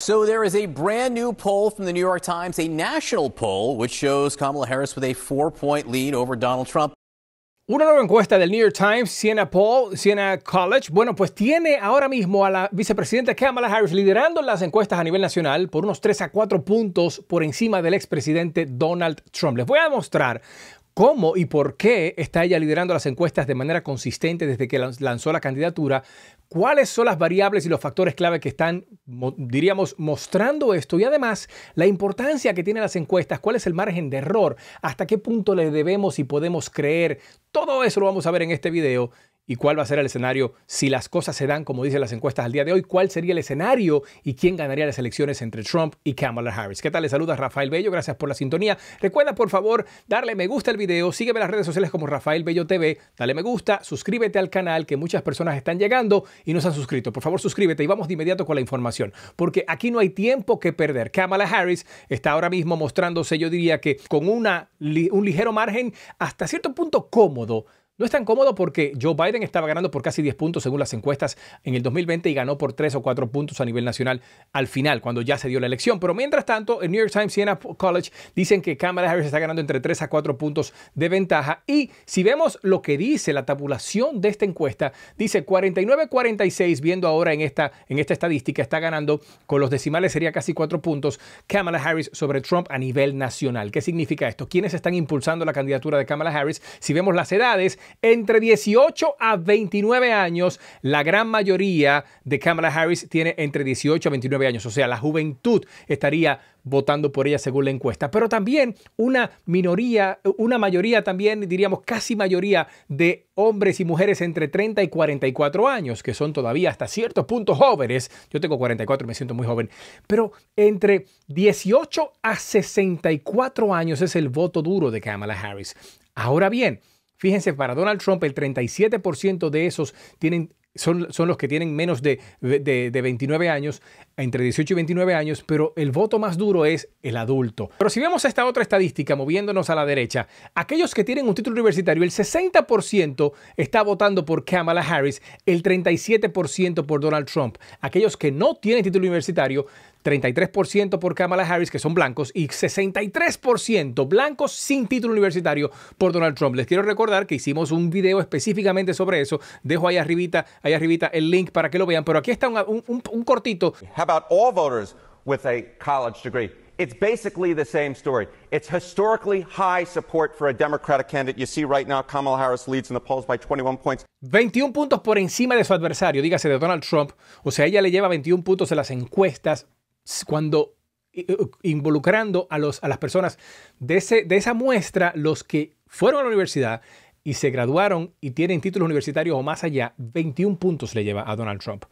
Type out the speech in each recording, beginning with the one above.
So there is a brand new poll from the New York Times, a national poll, which shows Kamala Harris with a four point lead over Donald Trump. Una nueva encuesta del New York Times, Siena Poll, Siena College, bueno, pues tiene ahora mismo a la vicepresidenta Kamala Harris liderando las encuestas a nivel nacional por unos 3 a 4 puntos por encima del expresidente Donald Trump. Les voy a mostrar cómo y por qué está ella liderando las encuestas de manera consistente desde que lanzó la candidatura, cuáles son las variables y los factores clave que están, diríamos, mostrando esto y además la importancia que tienen las encuestas, cuál es el margen de error, hasta qué punto le debemos y podemos creer. Todo eso lo vamos a ver en este video y cuál va a ser el escenario si las cosas se dan como dicen las encuestas al día de hoy, cuál sería el escenario y quién ganaría las elecciones entre Trump y Kamala Harris. ¿Qué tal? Les saluda Rafael Bello, gracias por la sintonía. Recuerda por favor darle me gusta al video, sígueme en las redes sociales como Rafael Bello TV, dale me gusta, suscríbete al canal que muchas personas están llegando y no se han suscrito. Por favor suscríbete y vamos de inmediato con la información, porque aquí no hay tiempo que perder. Kamala Harris está ahora mismo mostrándose, yo diría que con una, un ligero margen hasta cierto punto cómodo no es tan cómodo porque Joe Biden estaba ganando por casi 10 puntos según las encuestas en el 2020 y ganó por 3 o 4 puntos a nivel nacional al final, cuando ya se dio la elección. Pero mientras tanto, el New York Times Siena College dicen que Kamala Harris está ganando entre 3 a 4 puntos de ventaja. Y si vemos lo que dice la tabulación de esta encuesta, dice 49-46, viendo ahora en esta, en esta estadística, está ganando con los decimales sería casi 4 puntos Kamala Harris sobre Trump a nivel nacional. ¿Qué significa esto? ¿Quiénes están impulsando la candidatura de Kamala Harris? Si vemos las edades, entre 18 a 29 años, la gran mayoría de Kamala Harris tiene entre 18 a 29 años, o sea, la juventud estaría votando por ella según la encuesta, pero también una minoría, una mayoría también, diríamos casi mayoría de hombres y mujeres entre 30 y 44 años, que son todavía hasta ciertos puntos jóvenes. Yo tengo 44 y me siento muy joven, pero entre 18 a 64 años es el voto duro de Kamala Harris. Ahora bien, Fíjense, para Donald Trump el 37% de esos tienen, son, son, los que tienen menos de, de, 29 años, entre 18 y 29 años, pero el voto más duro es el adulto. Pero si vemos esta otra estadística, moviéndonos a la derecha, aquellos que tienen un título universitario, el 60% está votando por Kamala Harris, el 37% por Donald Trump. Aquellos que no tienen título universitario, 33% por Kamala Harris, que son blancos, y 63% blancos sin título universitario por Donald Trump. Les quiero recordar que hicimos un video específicamente sobre eso. Dejo ahí arribita, ahí arribita el link para que lo vean, pero aquí está un, un, un cortito. How about all voters with a college degree? It's basically the same story. It's historically high support for a Democratic candidate. You see right now Kamala Harris leads in the polls by 21 points. 21 puntos por encima de su adversario, dígase de Donald Trump. O sea, ella le lleva 21 puntos en las encuestas cuando involucrando a, los, a las personas de, ese, de esa muestra, los que fueron a la universidad y se graduaron y tienen títulos universitarios o más allá, 21 puntos le lleva a Donald Trump.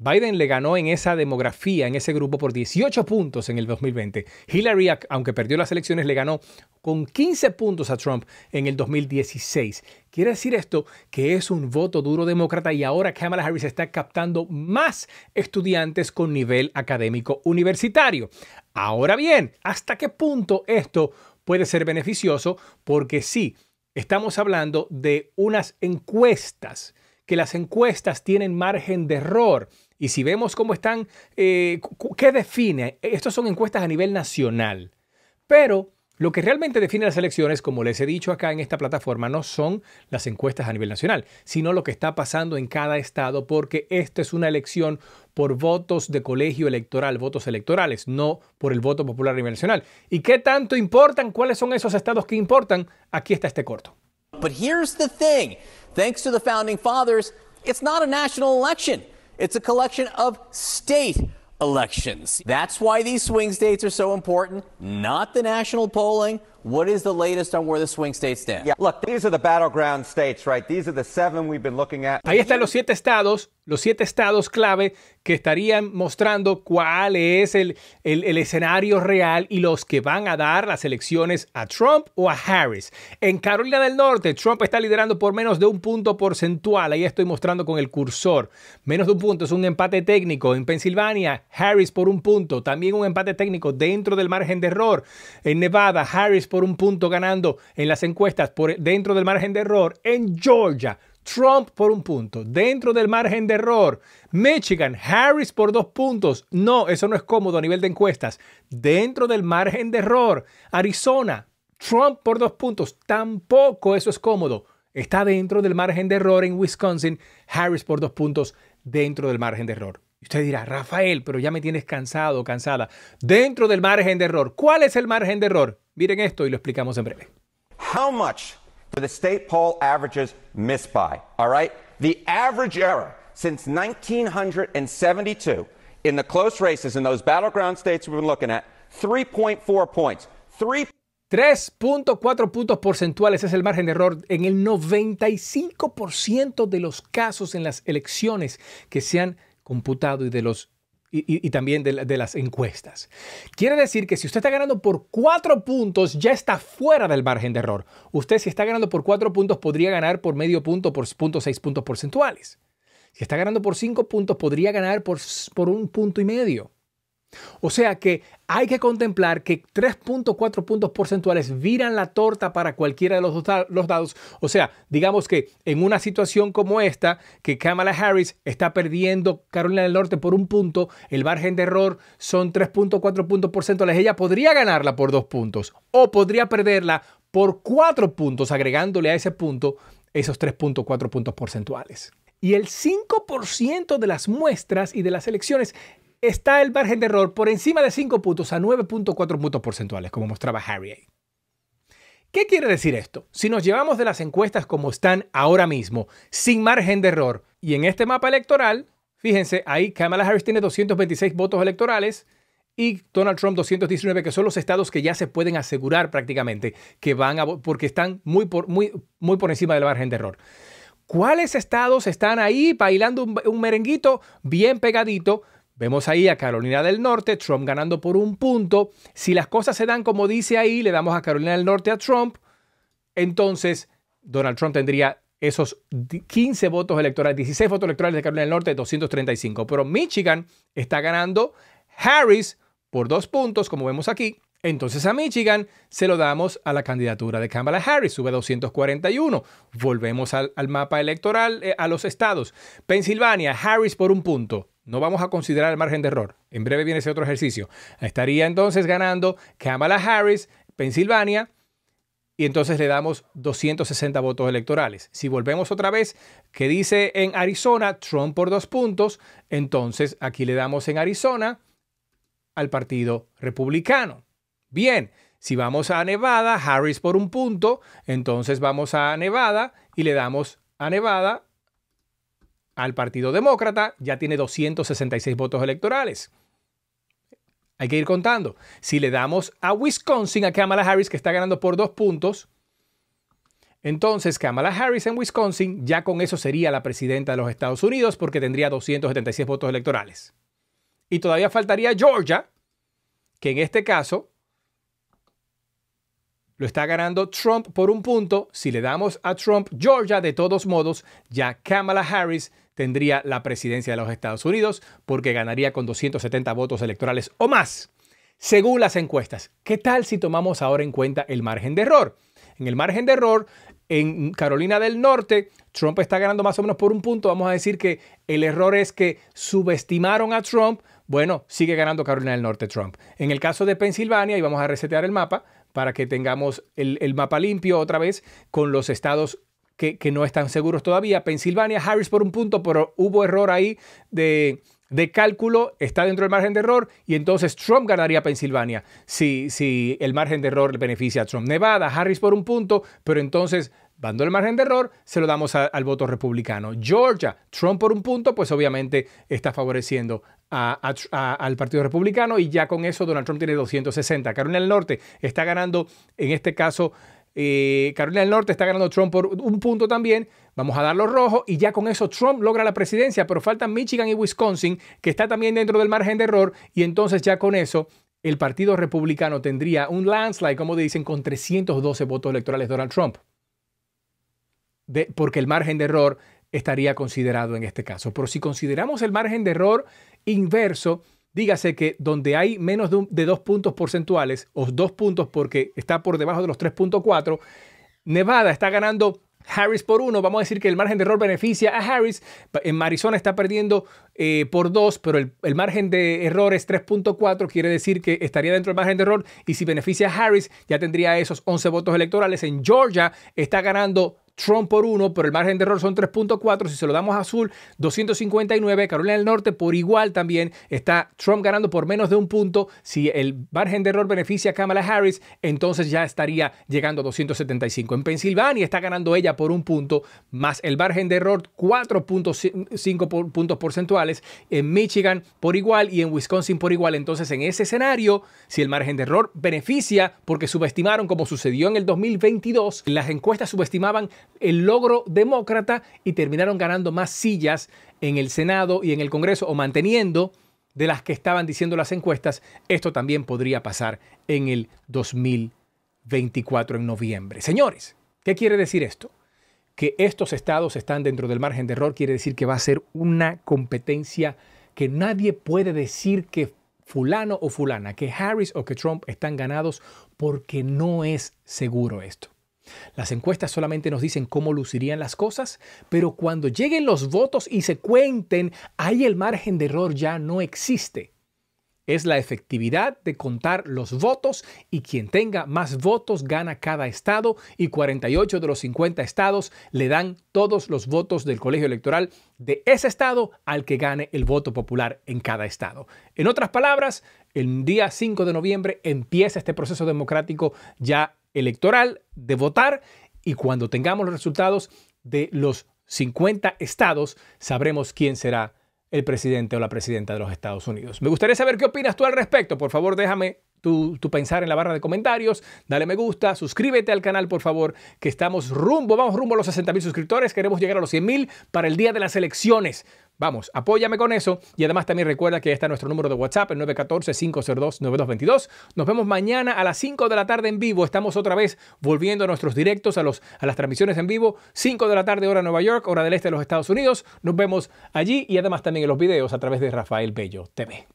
Biden le ganó en esa demografía, en ese grupo, por 18 puntos en el 2020. Hillary, aunque perdió las elecciones, le ganó con 15 puntos a Trump en el 2016. Quiere decir esto que es un voto duro demócrata y ahora Kamala Harris está captando más estudiantes con nivel académico universitario. Ahora bien, ¿hasta qué punto esto puede ser beneficioso? Porque sí, estamos hablando de unas encuestas, que las encuestas tienen margen de error y si vemos cómo están, eh, ¿qué define? Estas son encuestas a nivel nacional. Pero lo que realmente define las elecciones, como les he dicho acá en esta plataforma, no son las encuestas a nivel nacional, sino lo que está pasando en cada estado, porque esta es una elección por votos de colegio electoral, votos electorales, no por el voto popular a nivel nacional. ¿Y qué tanto importan? ¿Cuáles son esos estados que importan? Aquí está este corto. But here's the thing. Thanks to the founding fathers, it's not a national election. It's a collection of state elections. That's why these swing states are so important, not the national polling. What is the latest on where the swing states stand? Yeah, look, these are the battleground states, right? These are the seven we've been looking at. Ahí están los siete estados los siete estados clave que estarían mostrando cuál es el, el, escenario real y los que van a dar las elecciones a Trump o a Harris. En Carolina del Norte, Trump está liderando por menos de un punto porcentual. Ahí estoy mostrando con el cursor. Menos de un punto es un empate técnico. En Pensilvania, Harris por un punto. También un empate técnico dentro del margen de error. En Nevada, Harris por un punto ganando en las encuestas por dentro del margen de error. En Georgia, Trump por un punto, dentro del margen de error. Michigan, Harris por dos puntos. No, eso no es cómodo a nivel de encuestas. Dentro del margen de error. Arizona, Trump por dos puntos. Tampoco eso es cómodo. Está dentro del margen de error en Wisconsin. Harris por dos puntos dentro del margen de error. usted dirá, Rafael, pero ya me tienes cansado, cansada. Dentro del margen de error. ¿Cuál es el margen de error? Miren esto y lo explicamos en breve. How much do the state poll averages miss by? All right? The average error since 1972 in the close races in those battleground states we've been looking at, 3.4 points. 3.4 puntos porcentuales es el margen de error en el 95% de los casos en las elecciones que se han computado y de los y, también de, las encuestas. Quiere decir que si usted está ganando por 4 puntos, ya está fuera del margen de error. Usted si está ganando por 4 puntos, podría ganar por medio punto, por punto 6 puntos porcentuales. Si está ganando por 5 puntos, podría ganar por, por un punto y medio. O sea que hay que contemplar que 3.4 puntos porcentuales viran la torta para cualquiera de los, los dados. O sea, digamos que en una situación como esta, que Kamala Harris está perdiendo Carolina del Norte por un punto, el margen de error son 3.4 puntos porcentuales. Ella podría ganarla por dos puntos o podría perderla por cuatro puntos, agregándole a ese punto esos 3.4 puntos porcentuales. Y el 5% de las muestras y de las elecciones está el margen de error por encima de 5 puntos a 9.4 puntos porcentuales, como mostraba Harry ¿Qué quiere decir esto? Si nos llevamos de las encuestas como están ahora mismo, sin margen de error, y en este mapa electoral, fíjense, ahí Kamala Harris tiene 226 votos electorales y Donald Trump 219, que son los estados que ya se pueden asegurar prácticamente que van a, porque están muy por, muy, muy por encima del margen de error. ¿Cuáles estados están ahí bailando un merenguito bien pegadito? Vemos ahí a Carolina del Norte, Trump ganando por un punto. Si las cosas se dan como dice ahí, le damos a Carolina del Norte a Trump, entonces Donald Trump tendría esos 15 votos electorales, 16 votos electorales de Carolina del Norte, 235. Pero Michigan está ganando Harris por dos puntos, como vemos aquí. Entonces a Michigan se lo damos a la candidatura de Kamala Harris, sube 241. Volvemos al, mapa electoral, eh, a los estados. Pensilvania, Harris por un punto. No vamos a considerar el margen de error. En breve viene ese otro ejercicio. Estaría entonces ganando Kamala Harris, Pensilvania, y entonces le damos 260 votos electorales. Si volvemos otra vez, que dice en Arizona, Trump por dos puntos, entonces aquí le damos en Arizona al Partido Republicano. Bien, si vamos a Nevada, Harris por un punto, entonces vamos a Nevada y le damos a Nevada al Partido Demócrata, ya tiene 266 votos electorales. Hay que ir contando. Si le damos a Wisconsin, a Kamala Harris, que está ganando por dos puntos, entonces Kamala Harris en Wisconsin, ya con eso sería la presidenta de los Estados Unidos porque tendría 276 votos electorales. Y todavía faltaría Georgia, que en este caso lo está ganando Trump por un punto. Si le damos a Trump Georgia, de todos modos, ya Kamala Harris tendría la presidencia de los Estados Unidos porque ganaría con 270 votos electorales o más, según las encuestas. ¿Qué tal si tomamos ahora en cuenta el margen de error? En el margen de error, en Carolina del Norte, Trump está ganando más o menos por un punto. Vamos a decir que el error es que subestimaron a Trump. Bueno, sigue ganando Carolina del Norte Trump. En el caso de Pensilvania, y vamos a resetear el mapa para que tengamos el, el mapa limpio otra vez con los estados que, no están seguros todavía. Pensilvania, Harris por un punto, pero hubo error ahí de, cálculo, está dentro del margen de error y entonces Trump ganaría Pensilvania si, si el margen de error le beneficia a Trump. Nevada, Harris por un punto, pero entonces, dando el margen de error, se lo damos al voto republicano. Georgia, Trump por un punto, pues obviamente está favoreciendo al Partido Republicano y ya con eso Donald Trump tiene 260. Carolina del Norte está ganando, en este caso, eh, Carolina del Norte está ganando Trump por un punto también. Vamos a darlo rojo y ya con eso Trump logra la presidencia, pero faltan Michigan y Wisconsin, que está también dentro del margen de error. Y entonces ya con eso el Partido Republicano tendría un landslide, como dicen, con 312 votos electorales Donald Trump. porque el margen de error estaría considerado en este caso. Pero si consideramos el margen de error inverso, dígase que donde hay menos de, dos puntos porcentuales, o dos puntos porque está por debajo de los 3.4, Nevada está ganando Harris por uno, vamos a decir que el margen de error beneficia a Harris. En Arizona está perdiendo eh, por dos, pero el, el, margen de error es 3.4, quiere decir que estaría dentro del margen de error. Y si beneficia a Harris, ya tendría esos 11 votos electorales. En Georgia está ganando Trump por 1, pero el margen de error son 3.4. Si se lo damos a azul, 259. Carolina del Norte por igual también está Trump ganando por menos de un punto. Si el margen de error beneficia a Kamala Harris, entonces ya estaría llegando a 275. En Pensilvania está ganando ella por un punto, más el margen de error 4.5 puntos porcentuales. En Michigan por igual y en Wisconsin por igual. Entonces en ese escenario, si el margen de error beneficia porque subestimaron como sucedió en el 2022, las encuestas subestimaban el logro demócrata y terminaron ganando más sillas en el Senado y en el Congreso o manteniendo de las que estaban diciendo las encuestas. Esto también podría pasar en el 2024 en noviembre. Señores, ¿qué quiere decir esto? Que estos estados están dentro del margen de error quiere decir que va a ser una competencia que nadie puede decir que fulano o fulana, que Harris o que Trump están ganados porque no es seguro esto. Las encuestas solamente nos dicen cómo lucirían las cosas, pero cuando lleguen los votos y se cuenten, ahí el margen de error ya no existe. Es la efectividad de contar los votos y quien tenga más votos gana cada estado y 48 de los 50 estados le dan todos los votos del colegio electoral de ese estado al que gane el voto popular en cada estado. En otras palabras, el día 5 de noviembre empieza este proceso democrático ya electoral de votar y cuando tengamos los resultados de los 50 estados, sabremos quién será el presidente o la presidenta de los Estados Unidos. Me gustaría saber qué opinas tú al respecto. Por favor, déjame tu, pensar en la barra de comentarios, dale me gusta, suscríbete al canal, por favor, que estamos rumbo, vamos rumbo a los 60 mil suscriptores, queremos llegar a los 100 mil para el día de las elecciones. Vamos, apóyame con eso y además también recuerda que está nuestro número de WhatsApp, el 914-502-9222. Nos vemos mañana a las 5 de la tarde en vivo. Estamos otra vez volviendo a nuestros directos, a, los, a las transmisiones en vivo. 5 de la tarde hora Nueva York, hora del este de los Estados Unidos. Nos vemos allí y además también en los videos a través de Rafael Bello TV.